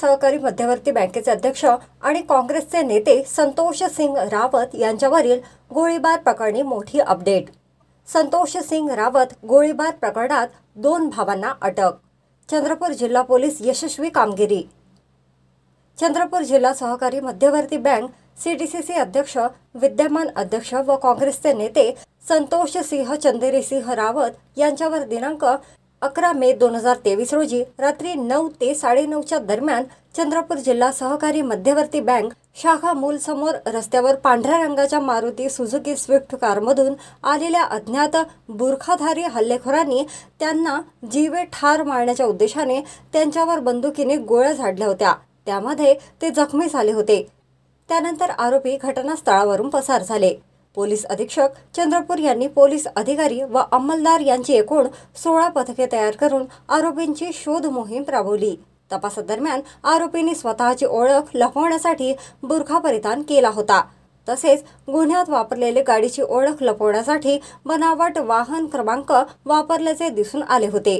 सहकारी मध्यवर्ती बँकेचे अध्यक्ष आणि काँग्रेसचे नेते संतोष सिंग रावत यांच्यावरील गोळीबार प्रकरणी मोठी अपडेट. संतोष सिंग रावत गोळीबार प्रकरणात दोन भावांना अटक. चंद्रपूर जिल्हा पोलीस यशस्वी कामगिरी. चंद्रपूर जिल्हा सहकारी मध्यवर्ती bank C D C C अध्यक्ष विद्यमान अध्यक्ष व काँग्रेसचे नेते संतोष सिंह चंदेरी सिंह रावत यांच्यावर दिनांक अकरा मे दोन हजार तेवीस रोजी रात्री नऊ ते साडेनऊच्या दरम्यान चंद्रपूर जिल्हा सहकारी मध्यवर्ती बँक शाखा मूल समोर रस्त्यावर पांढऱ्या रंगाच्या मारुती सुझुकी स्विफ्ट कारमधून आलेल्या अज्ञात बुरखाधारी हल्लेखोरांनी त्यांना जीवे ठार मारण्याच्या उद्देशाने त्यांच्यावर बंदुकीने गोळ्या झाडल्या होत्या. त्यामध्ये ते जखमी झाले होते. त्यानंतर आरोपी घटनास्थळावरून पसार झाले. पोलीस अधीक्षक चंद्रपूर यांनी पोलीस अधिकारी व अंमलदार यांची एकूण सोळा पथके तयार करून आरोपींची शोध मोहीम राबवली. तपासादरम्यान आरोपींनी स्वतःची ओळख लपवण्यासाठी बुरखा परिधान केला होता. तसेच गुन्ह्यात वापरलेले गाडीची ओळख लपवण्यासाठी बनावट वाहन क्रमांक वापरल्याचे दिसून आले होते.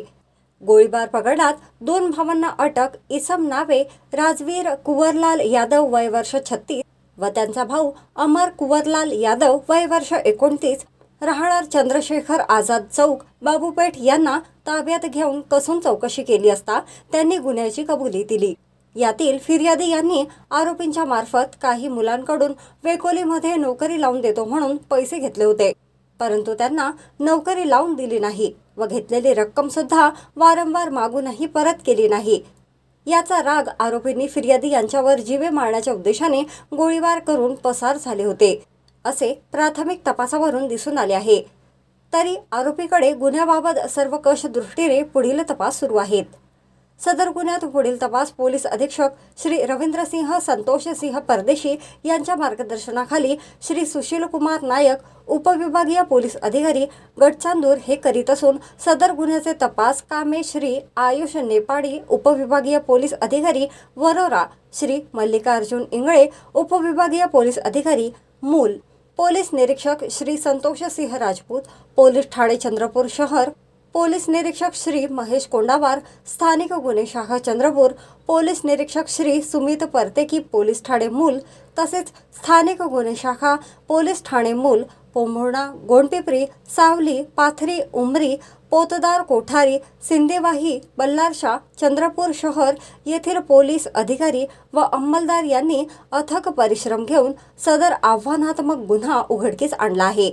गोळीबार प्रकरणात दोन भावांना अटक इसम नावे राजवीर कुवरलाल यादव वय वर्ष छत्तीस व त्यांचा भाऊ अमर कुवरलाल यादव वय वर्ष एकोणतीस राहणार चंद्रशेखर आझाद चौक बाबूपेठ यांना ताब्यात घेऊन कसून चौकशी केली असता त्यांनी गुन्ह्याची कबुली दिली. यातील फिर्यादी यांनी आरोपींच्या मार्फत काही मुलांकडून वेकोलीमध्ये नोकरी लावून देतो म्हणून पैसे घेतले होते. परंतु त्यांना नोकरी लावून दिली नाही व घेतलेली रक्कम सुद्धा वारंवार मागूनही परत केली नाही. याचा राग आरोपींनी फिर्यादी यांच्यावर जीवे मारण्याच्या उद्देशाने गोळीबार करून पसार झाले होते. असे प्राथमिक तपासावरून दिसून आले आहे. तरी आरोपीकडे गुन्ह्याबाबत सर्व कश दृष्टीने पुढील तपास सुरू आहेत. सदर गुन्ह्यात पुढील तपास पोलीस अधीक्षक श्री रवींद्रसिंह संतोषसिंह परदेशी यांच्या मार्गदर्शनाखाली श्री सुशीलकुमार नायक उपविभागीय पोलीस अधिकारी गडचांदूर हे करीत असून सदर गुन्ह्याचे तपास कामे श्री आयुष नेपाळी उपविभागीय पोलीस अधिकारी वरोरा श्री मल्लिकार्जुन इंगळे उपविभागीय पोलीस अधिकारी मूल पोलीस निरीक्षक श्री संतोष सिंह राजपूत पोलीस ठाणे चंद्रपूर शहर पोलीस निरीक्षक श्री महेश कोंडावार स्थानिक गुन्हे शाखा चंद्रपूर पोलीस निरीक्षक श्री सुमित परतेकी पोलीस ठाणे मूल तसेच स्थानिक गुन्हे शाखा पोलीस ठाणे मूल पोंभुर्णा गोंडपिपरी सावली पाथरी उमरी पोतदार कोठारी सिंदेवाही बल्लारशा चंद्रपूर शहर येथील पोलीस अधिकारी व अंमलदार यांनी अथक परिश्रम घेऊन सदर आव्हानात्मक गुन्हा उघडकीस आणला आहे.